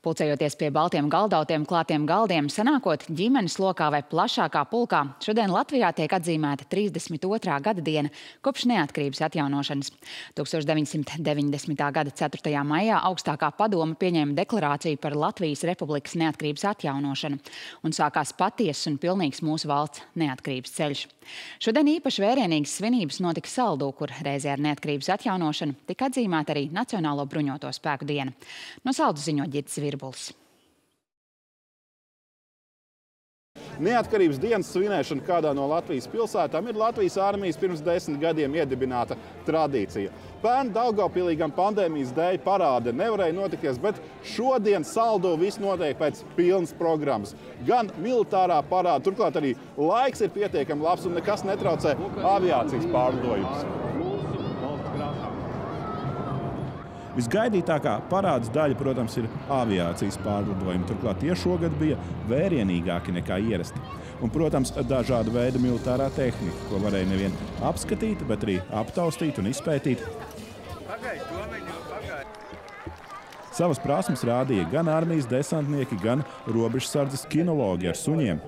Pulcējoties pie baltiem galdautiem, klātiem galdiem, sanākot ģimenes lokā vai plašākā pulkā, šodien Latvijā tiek atzīmēta 32. gada diena kopš neatkarības atjaunošanas. 1990. gada 4. maijā augstākā padoma pieņēma deklarāciju par Latvijas republikas neatkarības atjaunošanu un sākās patiesas un pilnīgs mūsu valsts neatkarības ceļš. Šodien īpaši vērienīgas svinības notika Saldū, kur reizē ar neatkarības atjaunošanu tika atzīmēta arī Nacionālo bruņoto spēku diena. No Saldu ziņo Ģitis Virbulis. Neatkarības dienas svinēšana kādā no Latvijas pilsētām ir Latvijas armijas pirms desmit gadiem iedibināta tradīcija. Pērn Daugavpilīgam pandēmijas dēļ parāde nevarēja notikties, bet šodien saldo viss notiek pēc pilnas programmas. Gan militārā parāda, turklāt arī laiks ir pietiekami labs un nekas netraucē aviācijas pārlidojumus. Visgaidītākā parāds daļa, protams, ir aviācijas pārlidojumi. Turklāt tie šogad bija vērienīgāki nekā ierasti. Un, protams, dažāda veida militārā tehnika, ko varēja nevien apskatīt, bet arī aptaustīt un izpētīt. Savas prasmes rādīja gan armijas desantnieki, gan robežsardzes kinologi ar suņiem.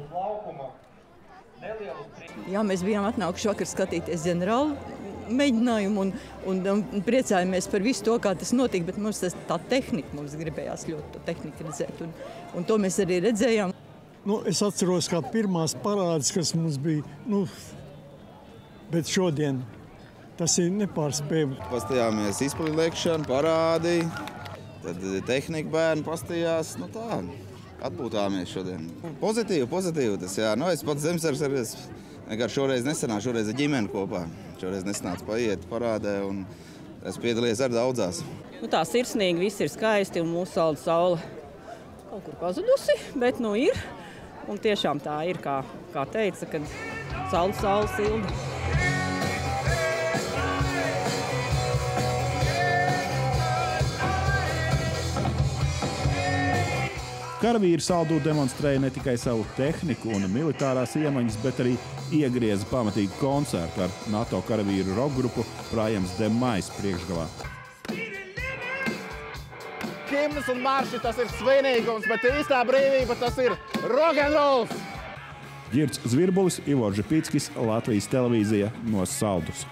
Jā, mēs bijām atnākuši vakar skatīties ģenerālu mēģinājumu un, un, un priecājamies par visu to, kā tas notika. Bet mums tas, tā tehnika, mums gribējās ļoti to tehniku redzēt. Un, un to mēs arī redzējām. Nu, es atceros, kā pirmās parādes, kas mums bija. Nu, bet šodien tas ir nepārspējami. Pastījāmies izpildīšanu, parādīja. Tad tehnika bērni pastījās. Nu tā, atpūtāmies šodien. Pozitīvi, pozitīvi tas jā. Nu, es pats zemesargs arī esmu. Vienkārši šoreiz nesanāca, šoreiz ar ģimeni kopā. Šoreiz nesanāca paiet parādē un es piedalījos ar daudzās. Nu, tā sirsnīgi, viss ir skaisti un mūsu salda saule kaut kur pazudusi, bet nu ir. Un tiešām tā ir, kā, kā teica, kad saule saule silda. Karavīri saldū demonstrēja ne tikai savu tehniku un militārās iemaņas, bet arī iegrieza pamatīgu koncertu ar NATO karavīru rokgrupu Prājams Demais priekšgalā. Himnas un marši tas ir svinīgums, bet īstā brīvība tas ir rokenrols! Girts Zvirbulis, Ivo Žepīckis, Latvijas televīzija no Saldus.